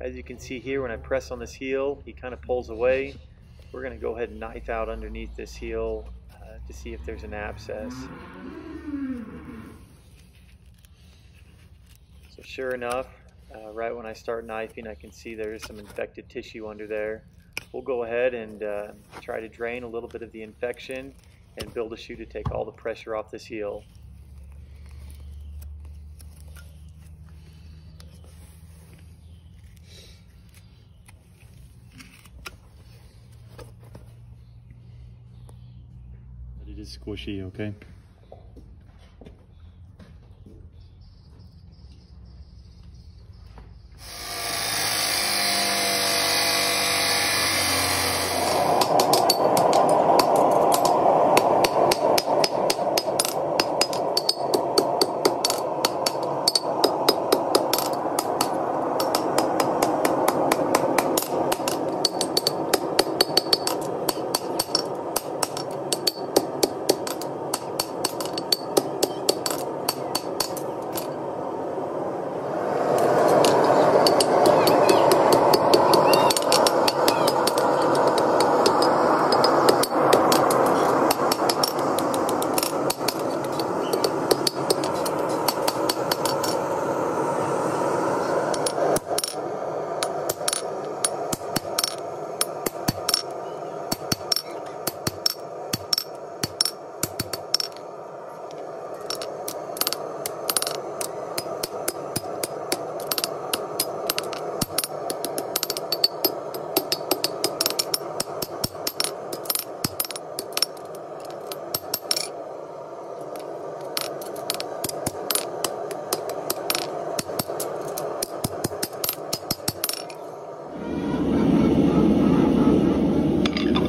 As you can see here, when I press on this heel, he kind of pulls away. We're going to go ahead and knife out underneath this heel uh, to see if there's an abscess. So sure enough, uh, right when I start knifing, I can see there is some infected tissue under there. We'll go ahead and uh, try to drain a little bit of the infection and build a shoe to take all the pressure off this heel. Is squishy, okay?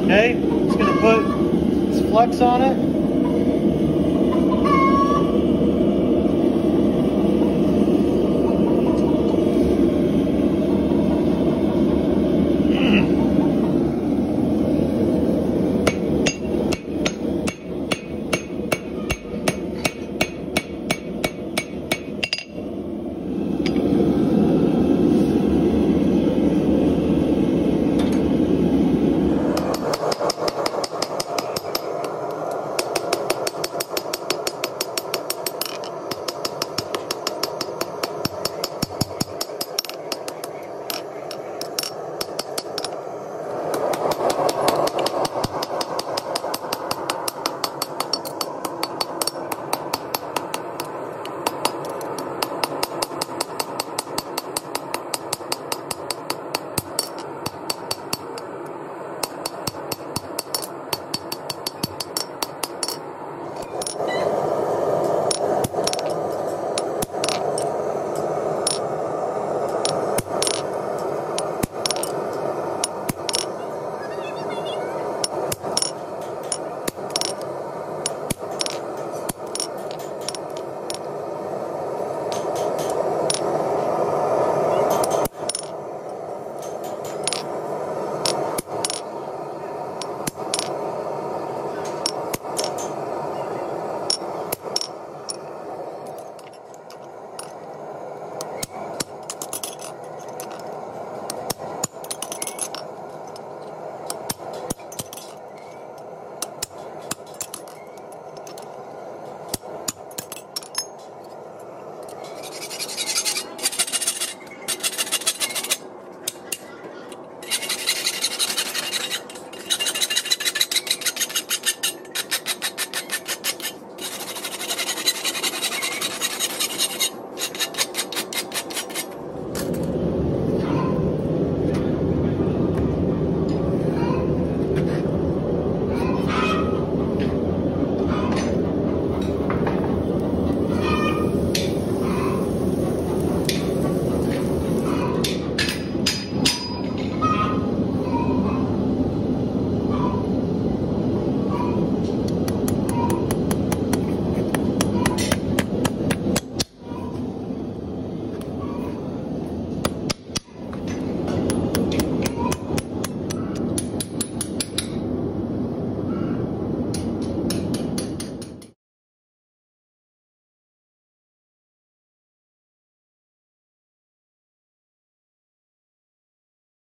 Okay, just gonna put this flex on it.